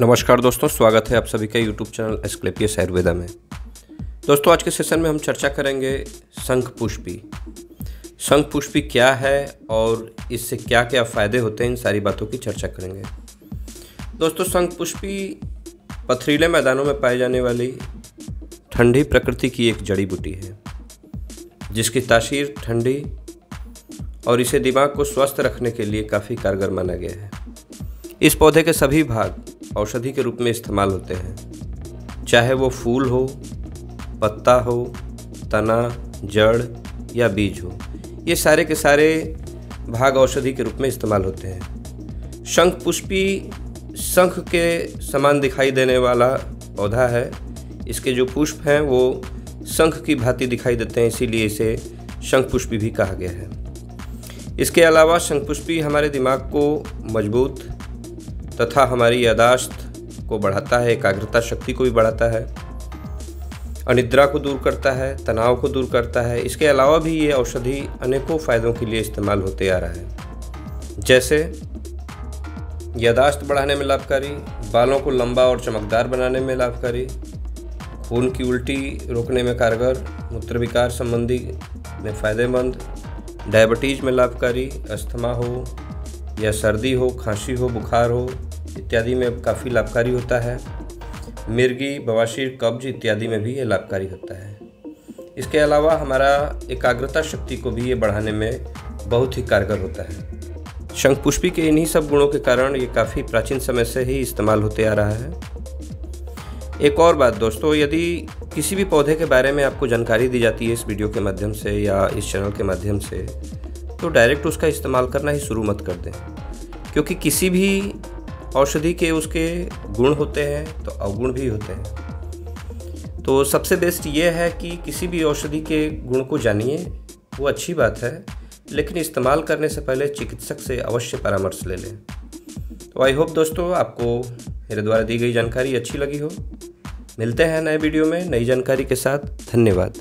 नमस्कार दोस्तों, स्वागत है आप सभी का यूट्यूब चैनल एस्क्लेपियस आयुर्वेदा में। दोस्तों, आज के सेशन में हम चर्चा करेंगे शंख पुष्पी। शंख पुष्पी क्या है और इससे क्या क्या फ़ायदे होते हैं, इन सारी बातों की चर्चा करेंगे। दोस्तों, शंख पुष्पी पथरीले मैदानों में पाई जाने वाली ठंडी प्रकृति की एक जड़ी बूटी है, जिसकी तासीर ठंडी और इसे दिमाग को स्वस्थ रखने के लिए काफ़ी कारगर माना गया है। इस पौधे के सभी भाग औषधि के रूप में इस्तेमाल होते हैं। चाहे वो फूल हो, पत्ता हो, तना, जड़ या बीज हो, ये सारे के सारे भाग औषधि के रूप में इस्तेमाल होते हैं। शंख पुष्पी शंख के समान दिखाई देने वाला पौधा है। इसके जो पुष्प हैं, वो शंख की भांति दिखाई देते हैं, इसीलिए इसे शंख पुष्पी भी कहा गया है। इसके अलावा शंख पुष्पी हमारे दिमाग को मज़बूत तथा हमारी यादाश्त को बढ़ाता है, एकाग्रता शक्ति को भी बढ़ाता है, अनिद्रा को दूर करता है, तनाव को दूर करता है। इसके अलावा भी ये औषधि अनेकों फ़ायदों के लिए इस्तेमाल होते आ रहा है। जैसे यादाश्त बढ़ाने में लाभकारी, बालों को लंबा और चमकदार बनाने में लाभकारी, खून की उल्टी रोकने में कारगर मूत्र विकार संबंधी में फ़ायदेमंद, डायबिटीज़ में लाभकारी, अस्थमा हो या सर्दी हो, खांसी हो, बुखार हो इत्यादि में काफ़ी लाभकारी होता है। मिर्गी, बवासीर, कब्ज इत्यादि में भी ये लाभकारी होता है। इसके अलावा हमारा एकाग्रता शक्ति को भी ये बढ़ाने में बहुत ही कारगर होता है। शंख पुष्पी के इन्हीं सब गुणों के कारण ये काफ़ी प्राचीन समय से ही इस्तेमाल होते आ रहा है। एक और बात दोस्तों, यदि किसी भी पौधे के बारे में आपको जानकारी दी जाती है इस वीडियो के माध्यम से या इस चैनल के माध्यम से तो डायरेक्ट उसका इस्तेमाल करना ही शुरू मत कर दें। क्योंकि किसी भी औषधि के उसके गुण होते हैं तो अवगुण भी होते हैं। तो सबसे बेस्ट ये है कि किसी भी औषधि के गुण को जानिए, वो अच्छी बात है, लेकिन इस्तेमाल करने से पहले चिकित्सक से अवश्य परामर्श ले लें। तो आई होप दोस्तों आपको मेरे द्वारा दी गई जानकारी अच्छी लगी हो। मिलते हैं नए वीडियो में नई जानकारी के साथ। धन्यवाद।